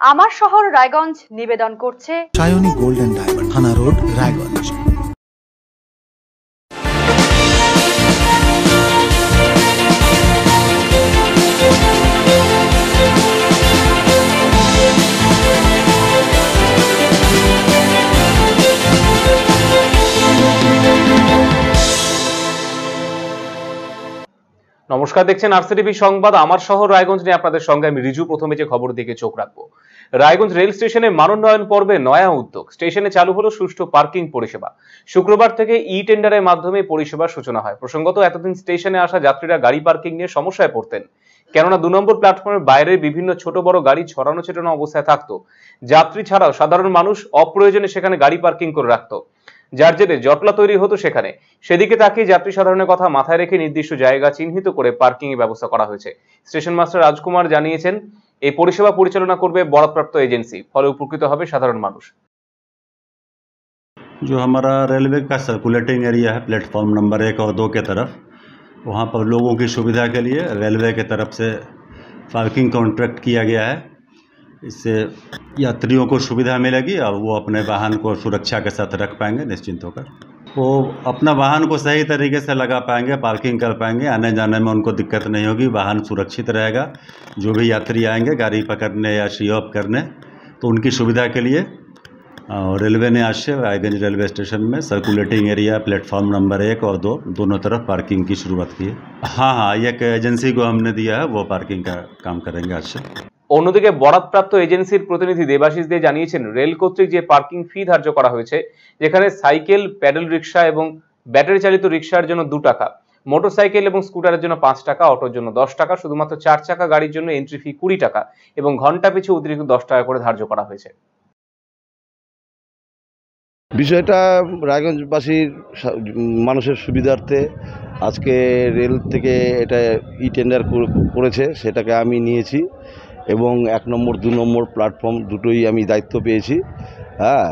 আমার শহর রায়গঞ্জ নিবেদন করছে Sayani golden diamond Thana road Raiganj. নমস্কার দেখছেন আরসিটিভি সংবাদ। আমার শহর রায়গঞ্জ নিয়ে আপনাদের সঙ্গে আমি রিজু। প্রথমে যে খবর দিকে চোখ রাখব। রায়গঞ্জ রেল স্টেশনে মানোন্নয়ন পর্বে নয়া উদ্যোগ। স্টেশনে চালু হলো সুষ্ঠু পার্কিং পরিষেবা। শুক্রবার থেকে ই টেন্ডারের মাধ্যমে পরিষেবার সূচনা হয়। প্রসঙ্গত, এতদিন স্টেশনে আসা যাত্রীরা গাড়ি পার্কিং নিয়ে সমস্যায় পড়তেন। কেননা, দু নম্বর প্ল্যাটফর্মের বাইরে বিভিন্ন ছোট বড় গাড়ি ছড়ানো ছেটানো অবস্থায় থাকতো। যাত্রী ছাড়াও সাধারণ মানুষ অপ্রয়োজনে সেখানে গাড়ি পার্কিং করে রাখতো। যার জেরে জটলা তৈরি হতো সেখানে সেদিকে তাকিয়ে যাত্রী সাধারণের কথা মাথায় রেখে নির্দিষ্ট জায়গা চিহ্নিত করে পার্কিং এর ব্যবস্থা করা হয়েছে স্টেশন মাস্টার রাজকুমার জানিয়েছেন এই পরিষেবা পরিচালনা করবে বরাদপ্রাপ্ত এজেন্সি ফলে উপকৃত হবে সাধারণ মানুষ जो हमारा रेलवे का सर्कुलेटिंग एरिया है प्लेटफॉर्म नंबर एक और दो के तरफ वहाँ पर लोगों की सुविधा के लिए रेलवे के तरफ से पार्किंग कॉन्ट्रैक्ट किया गया है इससे यात्रियों को सुविधा मिलेगी और वो अपने वाहन को सुरक्षा के साथ रख पाएँगे निश्चिंत होकर। वो अपना वाहन को सही तरीके से लगा पाएँगे, पार्किंग कर पाएँगे आने जाने में उनको दिक्कत नहीं होगी, वाहन सुरक्षित रहेगा। जो भी यात्री आएँगे, गाड़ी पकड़ने या शी ऑफ़ करने तो उनकी सुविधा के लिए रेलवे ने आज से रायगंज रेलवे स्टेशन में सर्कुलेटिंग एरिया प्लेटफॉर्म नंबर एक और दो, दोनों तरफ़ पार्किंग की शुरुआत की है। हाँ हाँ एक एजेंसी को हमने दिया है, वो पार्किंग का काम करेंगे आज से। অন্যদিকে বরাদপ্রাপ্ত এজেন্সির প্রতিনিধি দেবাশিস দে জানিয়েছেন, রেল কর্তৃক যে পার্কিং ফি ধার্য করা হয়েছে, যেখানে সাইকেল, প্যাডেল রিক্সা এবং ব্যাটারি চালিত রিক্সার জন্য দু টাকা, মোটরসাইকেল এবং স্কুটারের জন্য পাঁচ টাকা, অটোর জন্য দশ টাকা, শুধুমাত্র চার চাকা গাড়ির জন্য এন্ট্রি ফি কুড়ি টাকা এবং ঘণ্টা পিছু অতিরিক্ত দশ টাকা করে ধার্য করা হয়েছে। বিষয়টা রায়গঞ্জবাসীর মানুষের সুবিধার্থে আজকে রেল থেকে এটা ই টেন্ডার করেছে, সেটাকে আমি নিয়েছি। এবং এক নম্বর, দু নম্বর প্ল্যাটফর্ম দুটোই আমি দায়িত্ব পেয়েছি। হ্যাঁ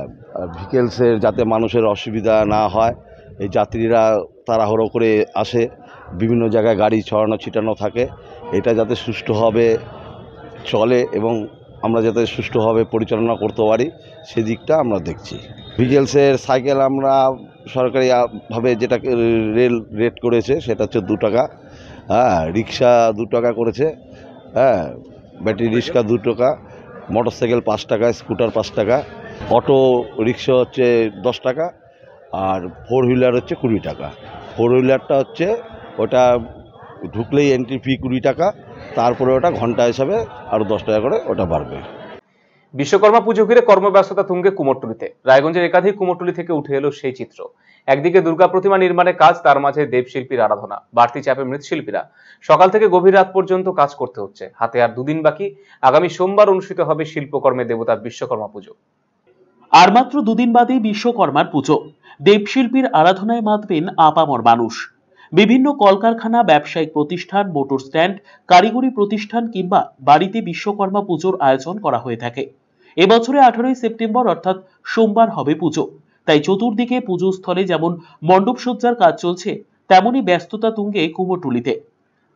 ভিকেলসের যাতে মানুষের অসুবিধা না হয়, এই যাত্রীরা তাড়াহুড়ো করে আসে, বিভিন্ন জায়গায় গাড়ি ছড়ানো, ছিটানো থাকে, এটা যাতে সুষ্ঠুভাবে চলে এবং আমরা যাতে সুষ্ঠুভাবে পরিচালনা করতে পারি, সেদিকটা আমরা দেখছি। ভিকেলসের সাইকেল আমরা সরকারিভাবে যেটা রেল রেট করেছে, সেটা হচ্ছে দু টাকা। হ্যাঁ রিক্সা দু টাকা করেছে। হ্যাঁ ব্যাটারি রিক্সা দু টাকা মোটর সাইকেল পাঁচ টাকা, স্কুটার পাঁচ টাকা, অটো রিক্সা হচ্ছে দশ টাকা, আর ফোর হুইলার হচ্ছে কুড়ি টাকা। ফোর হুইলারটা হচ্ছে ওটা ঢুকলেই এন্ট্রি ফি কুড়ি টাকা, তারপরে ওটা ঘণ্টা হিসাবে আরও দশ টাকা করে ওটা বাড়বে। বিশ্বকর্মা পুজো ঘিরে কর্মব্যস্ততা তুঙ্গে কুমোরটুলিতে। রায়গঞ্জের একাধিক কুমোরটুলি থেকে উঠে এলো সেই চিত্র। একদিকে দুর্গা প্রতিমা নির্মাণের কাজ, তার মাঝে দেবশিল্পীর আরাধনা। বাড়তি চাপে মৃৎশিল্পীরা। সকাল থেকে গভীর রাত পর্যন্ত কাজ করতে হচ্ছে। হাতে আর দুদিন বাকি। আগামী সোমবার অনুষ্ঠিত হবে শিল্পকর্মে দেবতা বিশ্বকর্মা পুজো। আর মাত্র দুদিন বাদেই বিশ্বকর্মার পুজো। দেবশিল্পীর আরাধনায় মাতবেন আপামর মানুষ। বিভিন্ন কলকারখানা, ব্যবসায়িক প্রতিষ্ঠান, মোটর স্ট্যান্ড, কারিগরি প্রতিষ্ঠান কিংবা বাড়িতে বিশ্বকর্মা পুজোর আয়োজন করা হয়ে থাকে। এবছরে আঠারোই সেপ্টেম্বর অর্থাৎ সোমবার হবে পুজো। তাই চতুর্দিকে পুজো স্থলে যেমন মণ্ডপসজ্জার কাজ চলছে, তেমনই ব্যস্ততা তুঙ্গে কুমোরটুলিতে।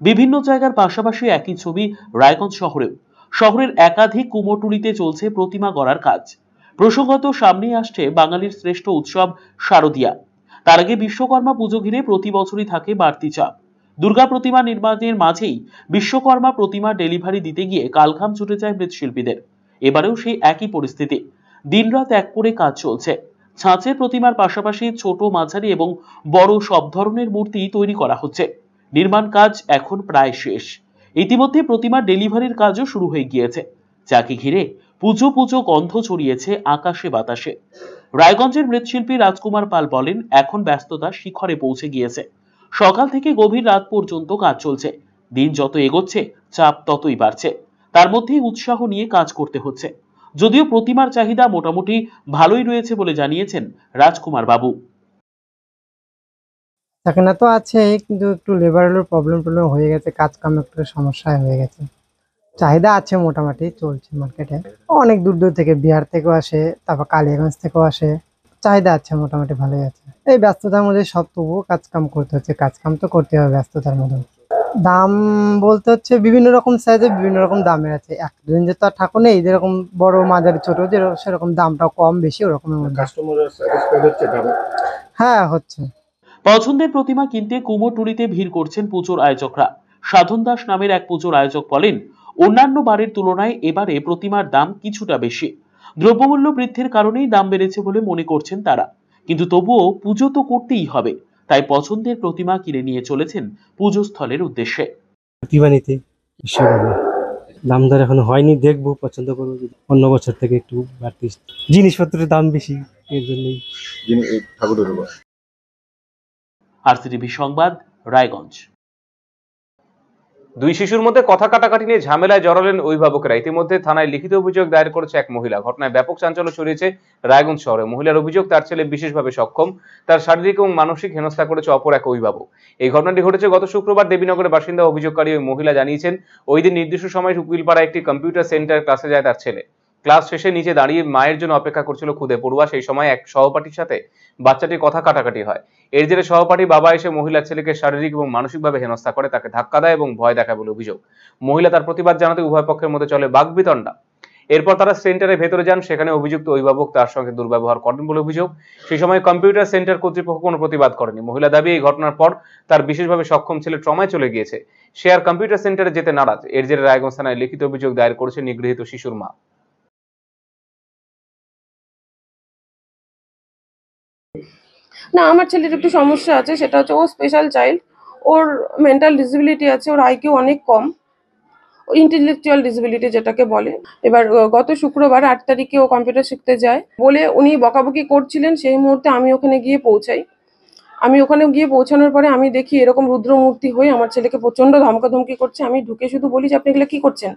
বিভিন্ন জায়গার পাশাপাশি একই ছবি রায়গঞ্জ শহরেও। শহরের একাধিক কুমোরটুলিতে চলছে প্রতিমা গড়ার কাজ। প্রসঙ্গত সামনেই আসছে বাঙালির শ্রেষ্ঠ উৎসব শারদিয়া। তার আগে বিশ্বকর্মা পুজো ঘিরে প্রতি বছরই থাকে বাড়তি চাপ। দুর্গা প্রতিমা নির্মাণের মাঝেই বিশ্বকর্মা প্রতিমা ডেলিভারি দিতে গিয়ে কালঘাম ছুটে যায় মৃৎশিল্পীদের। এবারেও সেই একই পরিস্থিতি। দিনরাত এক করে কাজ চলছে। ছাঁচের প্রতিমার পাশাপাশি ছোট মাঝারি এবং বড় সব ধরনের মূর্তি তৈরি করা হচ্ছে। নির্মাণ কাজ এখন প্রায় শেষ। ইতিমধ্যে প্রতিমার ডেলিভারির কাজও শুরু হয়ে গিয়েছে। যাকে ঘিরে পুজো পুজো গন্ধ ছড়িয়েছে আকাশে বাতাসে। রায়গঞ্জের মৃৎশিল্পী রাজকুমার পাল বলেন, এখন ব্যস্ততা শিখরে পৌঁছে গিয়েছে। সকাল থেকে গভীর রাত পর্যন্ত কাজ চলছে। দিন যত এগোচ্ছে, চাপ ততই বাড়ছে। তার মধ্যেই উৎসাহ নিয়ে কাজ করতে হচ্ছে। যদিও প্রতিমার চাহিদা মোটামুটি ভালোই রয়েছে বলে জানিয়েছেন রাজকুমার বাবু। চাকরিনা তো আছে, কিন্তু একটু লেবারের প্রবলেম টবলেম হয়ে গেছে কাজ কাম একটু সমস্যায় হয়ে গেছে। চাহিদা আছে মোটামুটি, চলছে মার্কেটে অনেক দূর দূর থেকে বিহার থেকেও আসে, তারপর কালিয়াগঞ্জ থেকেও আসে। চাহিদা আছে মোটামুটি ভালোই আছে। এই ব্যস্ততার মধ্যে সব তবুও কাজ কাম করতে হচ্ছে কাজ কাম তো করতে হবে ব্যস্ততার মধ্যে। দাম বলতে হচ্ছে বিভিন্ন রকম সাইজে বিভিন্ন রকম দামের আছে। এক রেঞ্জের তো আর ঠাকুর নেই যেরকম বড় মাঝারি ছোট যেরকম সেরকম দামটা কম বেশি ওরকমের মধ্যে। হ্যাঁ হচ্ছে। পছন্দের প্রতিমা কিনতে কুমোরটুলিতে ভিড় করছেন পুজোর আয়োজকরা। সাধন দাস নামের এক পুজোর আয়োজক বলেন অন্যান্য বারের তুলনায় এবারে প্রতিমার দাম কিছুটা বেশি। দ্রব্যমূল্য বৃদ্ধির কারণেই দাম বেড়েছে বলে মনে করছেন তারা। কিন্তু তবুও পুজো তো করতেই হবে। তাই পছন্দের প্রতিমা কিনে নিয়ে চলেছেন পুজোস্থলের উদ্দেশ্যে। প্রতিমা নিতে দাম দর এখনও হয়নি দেখব পছন্দ করব অন্য বছর থেকে একটু বাড়তি জিনিসপত্রের দাম বেশি এর জন্যই। আরসিটিভি সংবাদ রায়গঞ্জ। দুই শিশুর মধ্যে কথা কাটাকাটি নিয়ে ঝামেলায় জড়ালেন অভিভাবকরা। ইতিমধ্যে থানায় লিখিত অভিযোগ দায়ের করেছে এক মহিলা। ঘটনায় ব্যাপক চাঞ্চল্য ছড়িয়েছে রায়গঞ্জ শহরে। মহিলার অভিযোগ, তার ছেলে বিশেষভাবে সক্ষম, তার শারীরিক এবং মানসিক হেনস্থা করেছে অপর এক অভিভাবক। এই ঘটনাটি ঘটেছে গত শুক্রবার দেবীনগরের বাসিন্দা অভিযোগকারী ওই মহিলা জানিয়েছেন, ওই দিন নির্দিষ্ট সময় উকিলপাড়া একটি কম্পিউটার সেন্টার ক্লাসে যায় তার ছেলে। ক্লাস শেষে নিচে দাঁড়িয়ে মায়ের জন্য অপেক্ষা করছিল খুদে। পড়ুয়া সেই সময় এক সহপাঠীর সাথে বাচ্চাটির কথা কাটাকাটি হয়। এর জেরে সহপাঠী বাবা এসে মহিলার ছেলেকে শারীরিক এবং মানসিকভাবে হেনস্থা করে, তাকে ধাক্কা দেয় এবং ভয় দেখায় বলে অভিযোগ। মহিলা তার প্রতিবাদ জানাতে উভয় পক্ষের মধ্যে চলে বাগবিতণ্ডা। এরপর তারা সেন্টারের ভেতরে যান, সেখানে অভিযুক্ত অভিভাবক তার সঙ্গে দুর্ব্যবহার করেন বলে অভিযোগ। সেই সময় কম্পিউটার সেন্টার কর্তৃপক্ষ কোনো প্রতিবাদ করেনি। মহিলা দাবি, এই ঘটনার পর তার বিশেষভাবে সক্ষম ছেলে ট্রমায় চলে গিয়েছে। সে আর কম্পিউটার সেন্টারে যেতে নারাজ। এর জেরে রায়গঞ্জ থানায় লিখিত অভিযোগ দায়ের করেছে নিগৃহীত শিশুর মা। না, আমার ছেলের একটু সমস্যা আছে, সেটা হচ্ছে ও স্পেশাল চাইল্ড ওর মেন্টাল ডিসেবিলিটি আছে, ওর আইকিউ অনেক কম ইন্টেলেকচুয়াল ডিসেবিলিটি যেটাকে বলে। এবার গত শুক্রবার আট তারিখে ও কম্পিউটার শিখতে যায়, বলে উনি বকাবকি করছিলেন, সেই মুহূর্তে আমি ওখানে গিয়ে পৌঁছাই। আমি ওখানে গিয়ে পৌঁছানোর পরে আমি দেখি এরকম রুদ্রমূর্তি হয়ে আমার ছেলেকে প্রচণ্ড ধমকাধমকি করছে, আমি ঢুকে শুধু বলি যে, আপনি এগুলো কী করছেন?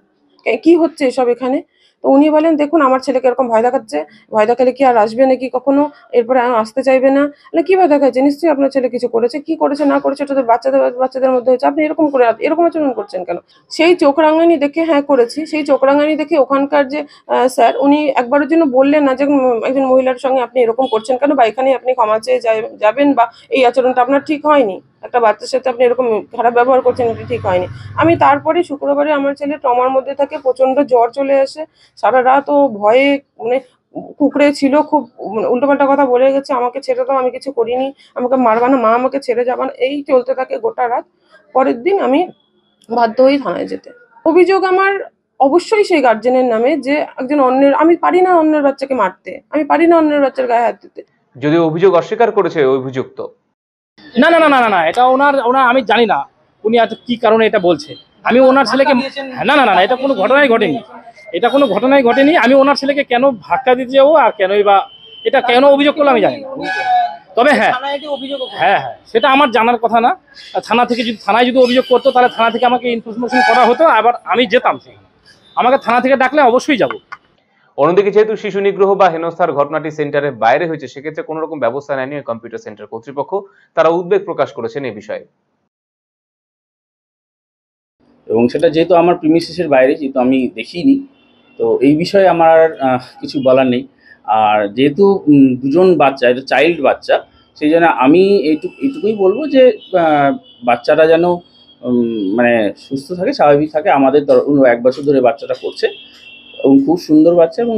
কি হচ্ছে এসব এখানে? তো উনি বলেন, দেখুন, আমার ছেলেকে এরকম ভয় দেখাচ্ছে। ভয় দেখালে কি আর আসবে নাকি কখনো? এরপরে আসতে চাইবে না। না কি ভয় দেখাচ্ছে? নিশ্চয়ই আপনার ছেলে কিছু করেছে। কি করেছে, না করেছে, এটা তো বাচ্চাদের বাচ্চাদের মধ্যে হচ্ছে আপনি এরকম করে, এরকম আচরণ করছেন কেন? সেই চোখ রাঙানি দেখে হ্যাঁ করেছি। সেই চোখ রাঙানি দেখে ওখানকার যে স্যার, উনি একবারের জন্য বললেন না যে একজন মহিলার সঙ্গে আপনি এরকম করছেন কেন? বা এখানে আপনি ক্ষমা চেয়ে যাবেন বা এই আচরণটা আপনার ঠিক হয়নি। একটা বাচ্চার সাথে আপনি এরকম খারাপ ব্যবহার করছেন, এটা ঠিক হয়নি। আমি তারপরে শুক্রবারে আমার ছেলে টমার মধ্যে থাকে প্রচণ্ড জ্বর চলে আসে, সারা রাত ও ভয়ে মানে কুকড়ে ছিল, খুব মানে উল্টোপাল্টা কথা বলে গেছে, আমাকে ছেড়ে দাও, আমি কিছু করিনি, আমাকে মারবা না, মা আমাকে ছেড়ে যাবা না, এই চলতে থাকে গোটা রাত। পরের দিন আমি বাধ্য হয়ে থানায় যেতে। অভিযোগ আমার অবশ্যই সেই গার্জেনের নামে যে একজন অন্যের, আমি পারি না অন্যের বাচ্চাকে মারতে, আমি পারি না অন্যের বাচ্চার গায়ে হাত দিতে। যদিও অভিযোগ অস্বীকার করেছে অভিযুক্ত না না না না না না এটা ওনার ওনার আমি জানি না। উনি আজ কি কারণে এটা বলছে। আমি ওনার ছেলেকে না না না না এটা কোনো ঘটনাই ঘটেনি। এটা কোনো ঘটনাই ঘটেনি। আমি ওনার ছেলেকে কেন ধাক্কা দিতে যাব আর কেনই বা এটা কেন অভিযোগ করল আমি জানি না। তবে হ্যাঁ। হ্যাঁ হ্যাঁ সেটা আমার জানার কথা না। থানা থেকে যদি থানায় যদি অভিযোগ করতো তাহলে থানা থেকে আমাকে ইনফরমেশন করা হতো। আবার আমি যেতাম সেখানে। আমাকে থানা থেকে ডাকলে অবশ্যই যাব। অন্যদিকে যেহেতু শিশু নিগ্রহ বা হেনস্থার ঘটনাটি সেন্টারের বাইরে হয়েছে, সেক্ষেত্রে কোনো রকম ব্যবস্থা নেয়নি কম্পিউটার সেন্টার কর্তৃপক্ষ। তারা উদ্বেগ প্রকাশ করেছেন এ বিষয়ে। এবং সেটা যেহেতু আমার প্রিমিসিসের বাইরে, যেহেতু আমি দেখিনি, তো এই বিষয়ে আমার কিছু বলার নেই। আর যেহেতু দুজন বাচ্চা, এটা চাইল্ড বাচ্চা, সেই জন্য আমি এইটুকু, এইটুকুই বলব যে বাচ্চারা যেন মানে সুস্থ থাকে, স্বাভাবিক থাকে, আমাদের এক বছর ধরে বাচ্চাটা করছে এবং খুব সুন্দর বাচ্চা এবং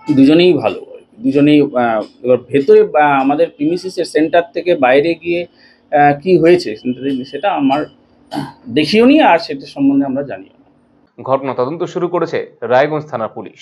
দুজনেই ভালো। দুজনেই এবার ভেতরে আমাদের প্রিমিসিসের সেন্টার থেকে বাইরে গিয়ে কি হয়েছে সেটা আমার দেখিও নি আর সেটা সম্বন্ধে আমরা জানিও ঘটনা তদন্ত শুরু করেছে রায়গঞ্জ থানার পুলিশ।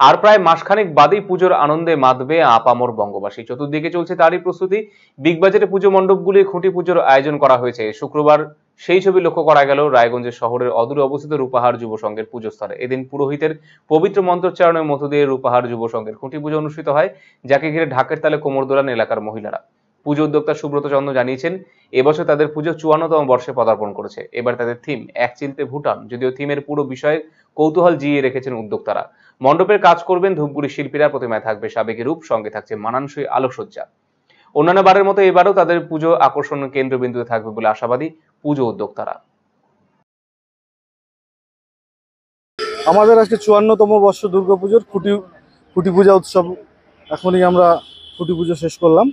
আর প্রায় মাসখানেক বাদেই পুজোর আনন্দে মাতবে আপামর বঙ্গবাসী। চতুর্দিকে চলছে তারই প্রস্তুতি। বিগ বাজারে পুজো মণ্ডপগুলি খুঁটি পুজোর আয়োজন করা হয়েছে। শুক্রবার সেই ছবি লক্ষ্য করা গেল রায়গঞ্জের শহরের অদূরে অবস্থিত রূপাহার যুব সংঘের পুজো স্থলে এদিন পুরোহিতের পবিত্র মন্ত্রোচ্চারণের মধ্য দিয়ে রূপাহার যুব সংঘের খুঁটি পুজো অনুষ্ঠিত হয়, যাকে ঘিরে ঢাকের তালে কোমর দোলান এলাকার মহিলারা। পুজো উদ্যোক্তা সুব্রত চন্দ্র জানিয়েছেন, এবছর তাদের পুজো চুয়ান্নতম বর্ষে পদার্পণ করেছে। এবার তাদের থিম, এক চিলতে ভুটান, যদিও থিমের পুরো বিষয়ে কৌতূহল জিয়ে রেখেছেন উদ্যোক্তারা। মণ্ডপের কাজ করবেন ধূপগুড়ি শিল্পীরা, প্রতিমায় থাকবে সাবেকি রূপ, সঙ্গে থাকছে মানানসই আলোকসজ্জা। অন্যান্য বারের মতো এবারও তাদের পুজো আকর্ষণ কেন্দ্রবিন্দুতে থাকবে বলে আশাবাদী পুজো উদ্যোক্তারা। আমাদের আজকে চুয়ান্নতম বর্ষ দুর্গাপুজোর খুঁটি খুঁটি পূজা উৎসব। এখনই আমরা খুঁটি পুজো শেষ করলাম।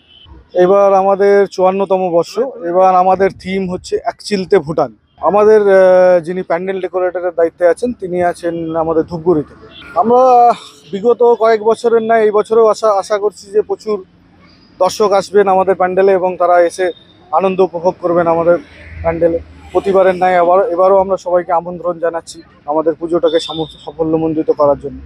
এবার আমাদের চুয়ান্নতম বর্ষ। এবার আমাদের থিম হচ্ছে এক চিলতে ভুটান। আমাদের যিনি প্যান্ডেল ডেকোরেটরের দায়িত্বে আছেন, তিনি আছেন আমাদের ধূপগুড়িতে। আমরা বিগত কয়েক বছরের ন্যায়, এই বছরেও আশা আশা করছি যে প্রচুর দর্শক আসবেন আমাদের প্যান্ডেলে এবং তারা এসে আনন্দ উপভোগ করবেন আমাদের প্যান্ডেলে। প্রতিবারের ন্যায় আবার, এবারও আমরা সবাইকে আমন্ত্রণ জানাচ্ছি আমাদের পুজোটাকে সাফল্যমণ্ডিত করার জন্য।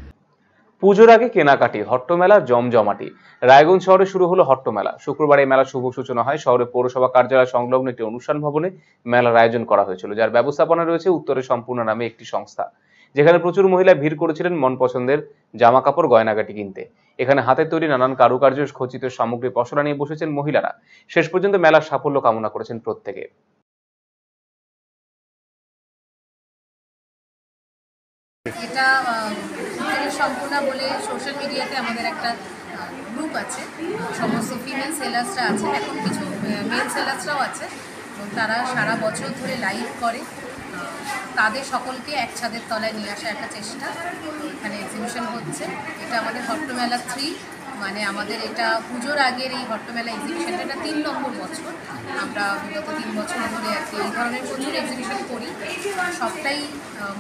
পুজোর আগে কেনাকাটি, হট্টমেলা, জমজমাটি। রায়গঞ্জ শহরে শুরু হলো হট্টমেলা। শুক্রবার এই মেলার শুভ সূচনা হয়। শহরের পৌরসভা কার্যালয় সংলগ্ন একটি অনুষ্ঠান ভবনে মেলার আয়োজন করা হয়েছিল, যার ব্যবস্থাপনা রয়েছে উত্তরে সম্পূর্ণ নামে একটি সংস্থা। যেখানে প্রচুর মহিলা ভিড় করেছিলেন মন পছন্দের জামা কাপড় গয়নাগাটি কিনতে। এখানে হাতে তৈরি নানান কারুকার্য, খচিত সামগ্রী, পসরা নিয়ে বসেছেন মহিলারা। শেষ পর্যন্ত মেলার সাফল্য কামনা করেছেন প্রত্যেকে। এটা সম্পূর্ণা বলে সোশ্যাল মিডিয়াতে আমাদের একটা গ্রুপ আছে। সমস্ত ফিমেল সেলার্সরা আছে এখন কিছু মেল সেলার্সরাও আছে। তারা সারা বছর ধরে লাইভ করে। তাদের সকলকে এক ছাদের তলায় নিয়ে আসার একটা চেষ্টা এখানে এক্সিবিশন হচ্ছে। এটা আমাদের হট্টমেলা থ্রি মানে আমাদের এটা পুজোর আগের এই হট্টমেলা এক্সিবিশনটা এটা তিন নম্বর বছর। আমরা বিগত তিন বছর ধরে আর এই ধরনের প্রচুর এক্সিবিশন করি। সবটাই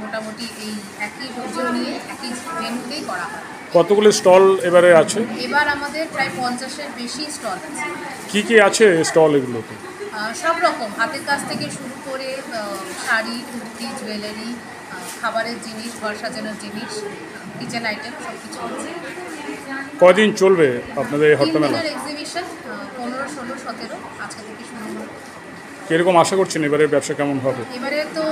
মোটামুটি এই একই পুজো নিয়ে, একই ভেন্যুতেই করা হয়। কতগুলো স্টল এবারে আছে? এবার আমাদের প্রায় পঞ্চাশের বেশি স্টল আছে। কি কি আছে স্টল এগুলোতে? সব রকম। হাতের কাজ থেকে শুরু করে শাড়ি কুর্তি জুয়েলারি খাবারের জিনিস ঘর সাজানোর জিনিস কিচেন আইটেম সব কিছু আছে। কদিন চলবে আপনাদের এই হট্টমেলা এক্সিবিশন পনেরো ষোলো সতেরো আজকে থেকে শুরু কীরকম আশা করছেন এবারের ব্যবসা কেমন হবে? এবারে তো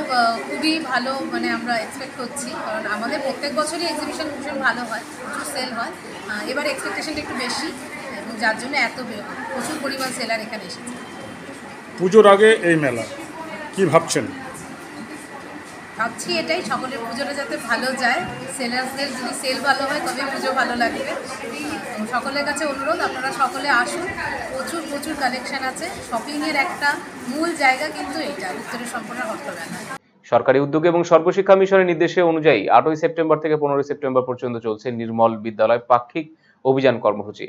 খুবই ভালো মানে আমরা এক্সপেক্ট করছি। কারণ আমাদের প্রত্যেক বছরই এক্সিবিশন ভীষণ ভালো হয় প্রচুর সেল হয়। এবারে এক্সপেকটেশনটা একটু বেশি এবং যার জন্য এত প্রচুর পরিমাণ সেলার এখানে এসেছে। পুজোর আগে এই মেলা কি ভাবছেন? ভাবছি এটাই, সকলের পুজোটা যাতে ভালো যায়। সেলার্সদের যদি সেল ভালো হয় তবে পুজো ভালো লাগবে। সকলের কাছে অনুরোধ, আপনারা সকলে আসুন। প্রচুর প্রচুর কালেকশন আছে। শপিংয়ের একটা মূল জায়গা কিন্তু এইটা, উত্তরের সম্পূর্ণ হট্টমেলা সরকারি উদ্যোগে এবং সর্বশিক্ষা মিশনের নির্দেশে অনুযায়ী আটই সেপ্টেম্বর থেকে পনেরোই সেপ্টেম্বর পর্যন্ত চলছে নির্মল বিদ্যালয় পাক্ষিক অভিযান কর্মসূচি।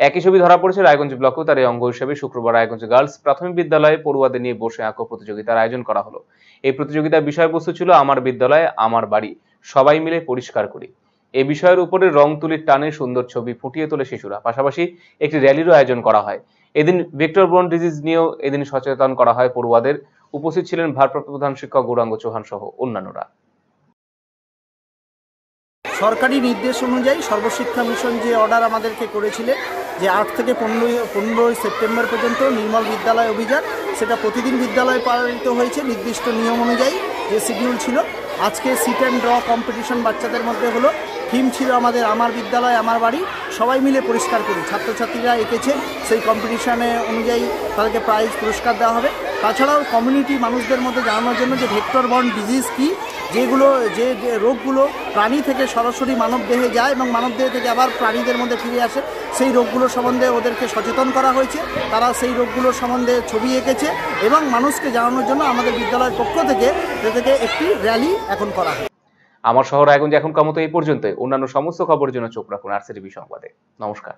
একই ছবি ধরা পড়েছে রায়গঞ্জ ব্লকেও, তার এই অঙ্গ হিসেবে শুক্রবার রায়গঞ্জ গার্লস প্রাথমিক বিদ্যালয়ে পড়ুয়াদের নিয়ে বসে আঁকো প্রতিযোগিতার আয়োজন করা হলো। এই প্রতিযোগিতার বিষয়বস্তু ছিল আমার বিদ্যালয়, আমার বাড়ি। সবাই মিলে পরিষ্কার করি। এই বিষয়ের উপরে রং তুলির টানে সুন্দর ছবি ফুটিয়ে তোলে শিশুরা। পাশাপাশি একটি র্যালিরও আয়োজন করা হয়। এদিন ভেক্টর বোন ডিজিজ নিয়েও এদিন সচেতন করা হয় পড়ুয়াদের। উপস্থিত ছিলেন ভারপ্রাপ্ত প্রধান শিক্ষক গৌরাঙ্গ চৌহান সহ অন্যান্যরা। সরকারি নির্দেশ অনুযায়ী সর্বশিক্ষা মিশন যে অর্ডার আমাদেরকে করেছিলেন যে আট থেকে পনেরোই পনেরোই সেপ্টেম্বর পর্যন্ত নির্মল বিদ্যালয় অভিযান, সেটা প্রতিদিন বিদ্যালয়ে পালিত হয়েছে নির্দিষ্ট নিয়ম অনুযায়ী যে শিডিউল ছিল। আজকে সিট অ্যান্ড ড্র কম্পিটিশন বাচ্চাদের মধ্যে হলো। থিম ছিল আমাদের আমার বিদ্যালয়, আমার বাড়ি। সবাই মিলে পরিষ্কার করি। ছাত্রছাত্রীরা এঁকেছে। সেই কম্পিটিশনে অনুযায়ী তাদেরকে প্রাইজ পুরস্কার দেওয়া হবে। তাছাড়াও কমিউনিটি মানুষদের মধ্যে জানানোর জন্য যে ভেক্টর বর্ন ডিজিজ কী যেগুলো, যে যে রোগগুলো প্রাণী থেকে সরাসরি মানব দেহে যায় এবং মানব দেহ থেকে আবার প্রাণীদের মধ্যে ফিরে আসে, সেই রোগগুলো সম্বন্ধে ওদেরকে সচেতন করা হয়েছে। তারা সেই রোগগুলো সম্বন্ধে ছবি এঁকেছে এবং মানুষকে জানানোর জন্য আমাদের বিদ্যালয়ের পক্ষ থেকে থেকে একটি র্যালি এখন করা হয়। আমার শহর রায়গঞ্জ এখনকার মতো এই পর্যন্ত অন্যান্য সমস্ত খবরের জন্য চোখ রাখুন আর সংবাদে। নমস্কার।